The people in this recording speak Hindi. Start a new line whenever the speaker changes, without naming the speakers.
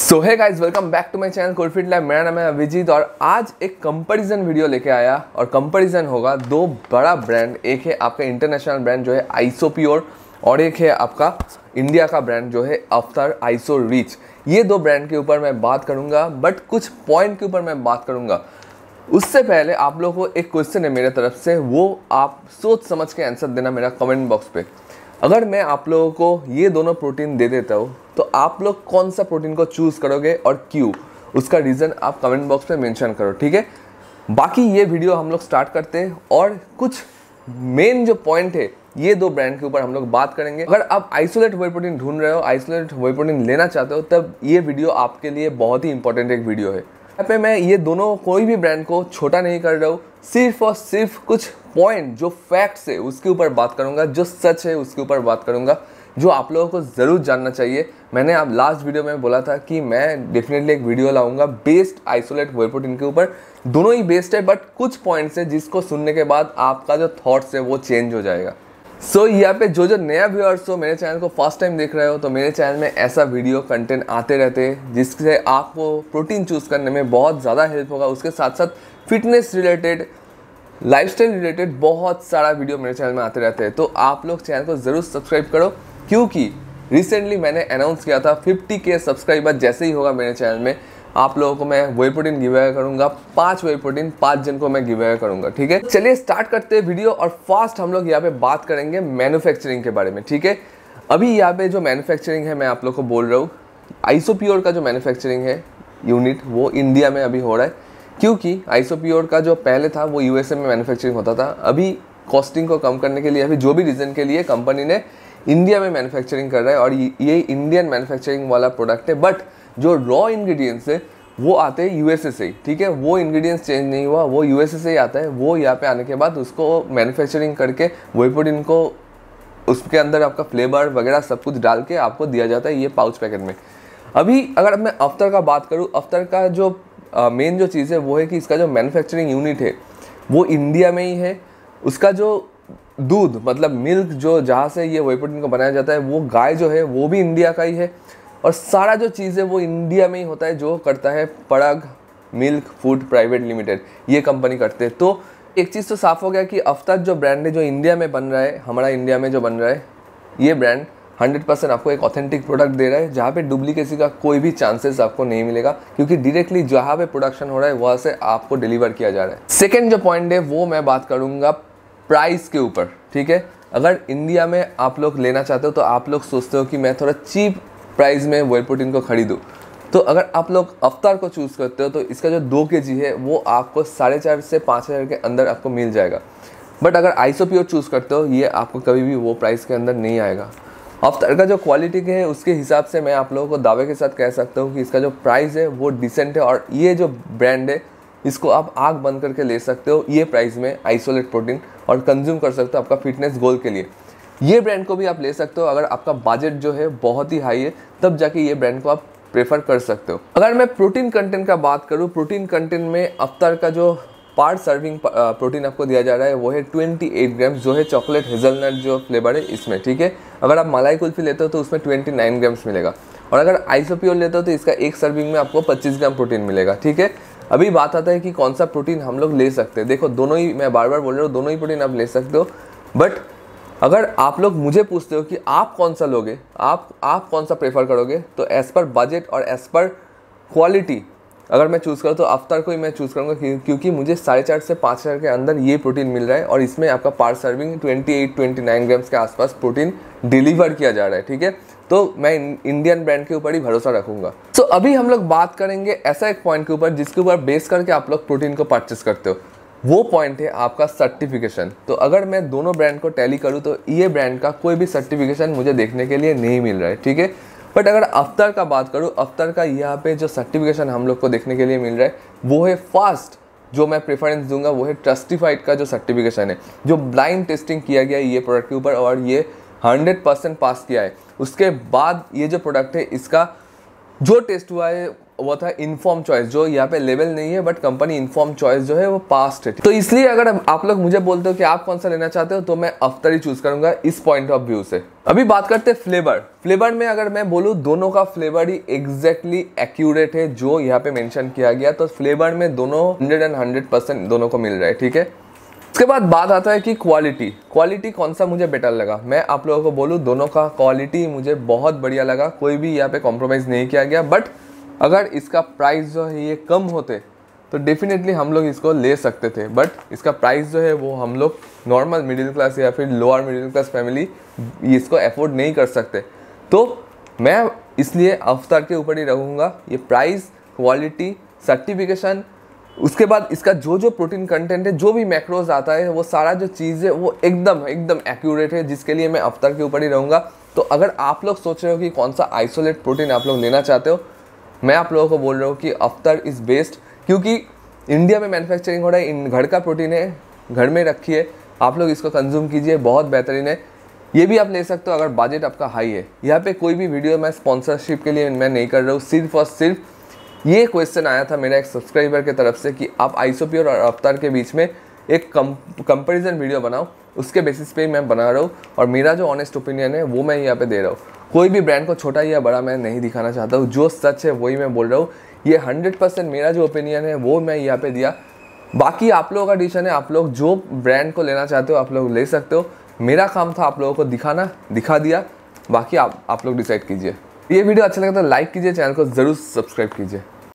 सो है guys welcome back to my channel Coalfit Lab मेरा नाम है अभिजीत और आज एक कंपैरिजन वीडियो लेके आया और कंपैरिजन होगा दो बड़ा ब्रांड एक है आपका इंटरनेशनल ब्रांड जो है आइसो प्योर और एक है आपका इंडिया का ब्रांड जो है अफ्तर आइसो रीच ये दो ब्रांड के ऊपर मैं बात करूँगा बट कुछ पॉइंट के ऊपर मैं बात करूँगा। उससे पहले आप लोगों को एक क्वेश्चन है मेरे तरफ़ से, वो आप सोच समझ के आंसर देना मेरा कमेंट बॉक्स पे। अगर मैं आप लोगों को ये दोनों प्रोटीन दे देता हूँ तो आप लोग कौन सा प्रोटीन को चूज़ करोगे और क्यों? उसका रीज़न आप कमेंट बॉक्स में मेंशन करो, ठीक है? बाकी ये वीडियो हम लोग स्टार्ट करते हैं और कुछ मेन जो पॉइंट है, ये दो ब्रांड के ऊपर हम लोग बात करेंगे। अगर आप आइसोलेट वे प्रोटीन ढूंढ रहे हो आइसोलेट वे प्रोटीन लेना चाहते हो, तब ये वीडियो आपके लिए बहुत ही इंपॉर्टेंट एक वीडियो है। यहाँ पे मैं ये दोनों कोई भी ब्रांड को छोटा नहीं कर रहा हूँ, सिर्फ़ और सिर्फ़ कुछ पॉइंट जो फैक्ट्स है, उसके ऊपर बात करूँगा, जो सच है, उसके ऊपर बात करूँगा, जो आप लोगों को ज़रूर जानना चाहिए। मैंने आप लास्ट वीडियो में बोला था कि मैं डेफिनेटली एक वीडियो लाऊँगा बेस्ड आइसोलेट वे प्रोटीन के ऊपर। दोनों ही बेस्ड है बट कुछ पॉइंट्स है जिसको सुनने के बाद आपका जो थॉट्स है वो चेंज हो जाएगा। सो so, यहाँ पे जो जो नया व्यूअर्स हो मेरे चैनल को फ़र्स्ट टाइम देख रहे हो तो मेरे चैनल में ऐसा वीडियो कंटेंट आते रहते हैं जिससे आपको प्रोटीन चूज़ करने में बहुत ज़्यादा हेल्प होगा। उसके साथ साथ फिटनेस रिलेटेड लाइफस्टाइल रिलेटेड बहुत सारा वीडियो मेरे चैनल में आते रहते हैं। तो आप लोग चैनल को ज़रूर सब्सक्राइब करो क्योंकि रिसेंटली मैंने अनाउंस किया था 50 के सब्सक्राइबर जैसे ही होगा मेरे चैनल में। आप लोगों को मैं वे प्रोटीन गिव करूँगा, पाँच वे प्रोटीन पाँच जन को मैं गिव करूँगा, ठीक है? चलिए स्टार्ट करते हैं वीडियो और फास्ट हम लोग यहाँ पे बात करेंगे मैन्युफैक्चरिंग के बारे में, ठीक है? अभी यहाँ पे जो मैन्युफैक्चरिंग है, मैं आप लोग को बोल रहा हूँ आइसोप्योर का जो मैन्युफैक्चरिंग है यूनिट वो इंडिया में अभी हो रहा है, क्योंकि आइसोप्योर का जो पहले था, वो यूएसए में मैन्युफैक्चरिंग होता था। अभी कॉस्टिंग को कम करने के लिए, अभी जो भी रीज़न के लिए कंपनी ने इंडिया में मैन्युफैक्चरिंग कर रहा है और ये इंडियन मैन्युफैक्चरिंग वाला प्रोडक्ट है बट जो रॉ इंग्रेडिएंट्स है, वो आते हैं यूएसए से ही, ठीक है? वो इंग्रेडिएंट्स चेंज नहीं हुआ, वो यूएसए से ही आता है, वो यहाँ पे आने के बाद उसको मैन्युफैक्चरिंग करके वेपोडिन को उसके अंदर आपका फ्लेवर वगैरह सब कुछ डाल के आपको दिया जाता है ये पाउच पैकेट में। अभी अगर मैं अफ्तर का बात करूँ, अफ्तर का जो मेन जो चीज़ है, वो है कि इसका जो मैन्युफैक्चरिंग यूनिट है, वो इंडिया में ही है। उसका जो दूध मतलब मिल्क जो जहाँ से ये वे प्रोटीन को बनाया जाता है, वो गाय जो है, वो भी इंडिया का ही है। और सारा जो चीज़ है वो इंडिया में ही होता है, जो करता है Parag milk food private limited, ये कंपनी करते हैं। तो एक चीज़ तो साफ़ हो गया कि अफ्तार जो ब्रांड है जो इंडिया में बन रहा है, हमारा इंडिया में जो बन रहा है, ये ब्रांड हंड्रेड परसेंट आपको एक ऑथेंटिक प्रोडक्ट दे रहा है, जहाँ पे डुप्लीकेसी का कोई भी चांसेस आपको नहीं मिलेगा, क्योंकि डायरेक्टली जहाँ पे प्रोडक्शन हो रहा है, वहाँ से आपको डिलीवर किया जा रहा है। सेकेंड जो पॉइंट है, वो मैं बात करूँगा प्राइस के ऊपर, ठीक है? अगर इंडिया में आप लोग लेना चाहते हो तो आप लोग सोचते हो कि मैं थोड़ा चीप प्राइस में वे प्रोटीन को खरीदूँ। तो अगर आप लोग अवतार को चूज़ करते हो तो इसका जो दो के जी है, वो आपको साढ़े चार से पाँच हज़ार के अंदर आपको मिल जाएगा। बट अगर प्योर चूज़ करते हो, ये आपको कभी भी वो प्राइस के अंदर नहीं आएगा। अफ्तर का जो क्वालिटी के है, उसके हिसाब से मैं आप लोगों को दावे के साथ कह सकता हूँ कि इसका जो प्राइस है, वो डिसेंट है और ये जो ब्रांड है, इसको आप आग बंद करके ले सकते हो, ये प्राइस में आइसोलेट प्रोटीन और कंज्यूम कर सकते हो आपका फिटनेस गोल के लिए। ये ब्रांड को भी आप ले सकते हो। अगर आपका बजट जो है बहुत ही हाई है, तब जाके ये ब्रांड को आप प्रेफर कर सकते हो। अगर मैं प्रोटीन कंटेंट का बात करूँ प्रोटीन कंटेंट में अफ्तार का जो पार्ट सर्विंग प्रोटीन आपको दिया जा रहा है, वो है 28 ग्राम्स जो है चॉकलेट हेजलनट जो फ्लेवर है इसमें, ठीक है? अगर आप मलाई कुल्फी लेते हो तो उसमें 29 ग्राम्स मिलेगा। और अगर आइसोप्योर लेते हो तो इसका एक सर्विंग में आपको 25 ग्राम प्रोटीन मिलेगा, ठीक है? अभी बात आता है कि कौन सा प्रोटीन हम लोग ले सकते हैं। देखो, दोनों ही, मैं बार बार बोल रहा हूँ, दोनों ही प्रोटीन आप ले सकते हो। बट अगर आप लोग मुझे पूछते हो कि आप कौन सा लोगे आप आप कौन सा प्रेफर करोगे तो एज़ पर बजट और एज़ पर क्वालिटी अगर मैं चूज़ करूँ तो अफ्तार को ही मैं चूज़ करूँगा क्योंकि मुझे साढ़े चार से पाँच हज़ार के अंदर ये प्रोटीन मिल रहा है और इसमें आपका per serving twenty eight twenty nine grams के आसपास प्रोटीन डिलीवर किया जा रहा है ठीक है? तो मैं इंडियन ब्रांड के ऊपर ही भरोसा रखूँगा। सो so, अभी हम लोग बात करेंगे ऐसा एक पॉइंट के ऊपर जिसके ऊपर बेस करके आप लोग प्रोटीन को परचेस करते हो। वो पॉइंट है आपका सर्टिफिकेशन तो अगर मैं दोनों ब्रांड को टैली करूँ तो ये ब्रांड का कोई भी सर्टिफिकेशन मुझे देखने के लिए नहीं मिल रहा है, ठीक है? बट अगर अफ्तर का बात करूँ अफ्तर का यहाँ पे जो सर्टिफिकेशन हम लोग को देखने के लिए मिल रहा है, वो है फास्ट जो मैं प्रेफरेंस दूँगा, वो है ट्रस्टिफाइड का जो सर्टिफिकेशन है, जो ब्लाइंड टेस्टिंग किया गया है ये प्रोडक्ट के ऊपर और ये हंड्रेड परसेंट पास किया है। उसके बाद ये जो प्रोडक्ट है, इसका जो टेस्ट हुआ है वो था इन्फॉर्म चॉइस जो यहाँ पे लेवल नहीं है बट कंपनी इन्फॉर्म चॉइस जो है, वो पास्ट है तो इसलिए अगर आप लोग मुझे बोलते हो कि आप कौन सा लेना चाहते हो तो मैं अफ्तर ही चूज़ करूँगा इस पॉइंट ऑफ़ व्यू से. अभी बात करते हैं फ्लेवर फ्लेवर में अगर मैं बोलूँ, दोनों का फ्लेवर ही एग्जैक्टली एक्यूरेट है, जो यहाँ पे मेंशन किया गया तो फ्लेवर में दोनों हंड्रेड एंड हंड्रेड परसेंट दोनों को मिल रहा है, ठीक है? उसके बाद बात आता है कि क्वालिटी क्वालिटी कौन सा मुझे बेटर लगा? मैं आप लोगों को बोलूँ, दोनों का क्वालिटी मुझे बहुत बढ़िया लगा, कोई भी यहाँ पे कॉम्प्रोमाइज़ नहीं किया गया बट अगर इसका प्राइस जो है ये कम होते तो डेफिनेटली हम लोग इसको ले सकते थे। बट इसका प्राइस जो है वो हम लोग नॉर्मल मिडिल क्लास या फिर लोअर मिडिल क्लास फैमिली इसको अफोर्ड नहीं कर सकते। तो मैं इसलिए अवतार के ऊपर ही रहूँगा। ये प्राइस क्वालिटी सर्टिफिकेशन उसके बाद इसका जो जो प्रोटीन कंटेंट है, जो भी मैक्रोज आता है, वो सारा जो चीज़ है वो एकदम एकदम एक्यूरेट है, जिसके लिए मैं अफ्तर के ऊपर ही रहूँगा। तो अगर आप लोग सोच रहे हो कि कौन सा आइसोलेट प्रोटीन आप लोग लेना चाहते हो मैं आप लोगों को बोल रहा हूँ कि अफ्तर इज़ बेस्ट क्योंकि इंडिया में मैन्युफैक्चरिंग हो रहा है, इन घर का प्रोटीन है, घर में रखिए आप लोग इसको कंज्यूम कीजिए, बहुत बेहतरीन है। ये भी आप ले सकते हो अगर बजट आपका हाई है। यहाँ पे कोई भी वीडियो मैं स्पॉन्सरशिप के लिए मैं नहीं कर रहा हूँ, सिर्फ़ और सिर्फ़ ये क्वेश्चन आया था मेरा एक सब्सक्राइबर की तरफ़ से कि आप आइसोपियर और अवतार के बीच में एक कंपेरिजन वीडियो बनाओ, उसके बेसिस पे मैं बना रहा हूँ, और मेरा जो ऑनेस्ट ओपिनियन है, वो मैं यहाँ पे दे रहा हूँ। कोई भी ब्रांड को छोटा या बड़ा मैं नहीं दिखाना चाहता हूँ। जो सच है, वही मैं बोल रहा हूँ। ये हंड्रेड परसेंट मेरा जो ओपिनियन है, वो मैं यहाँ पे दिया। बाकी आप लोगों का डिसीज़न है, आप लोग जो ब्रांड को लेना चाहते हो, आप लोग ले सकते हो। मेरा काम था आप लोगों को दिखाना, दिखा दिया। बाकी आप आप लोग डिसाइड कीजिए। ये वीडियो अच्छा लगा तो लाइक कीजिए चैनल को ज़रूर सब्सक्राइब कीजिए।